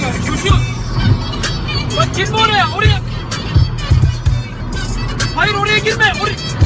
Yavaş. Çocuk. Bak girme oraya oraya. Hayır oraya girme. Oraya.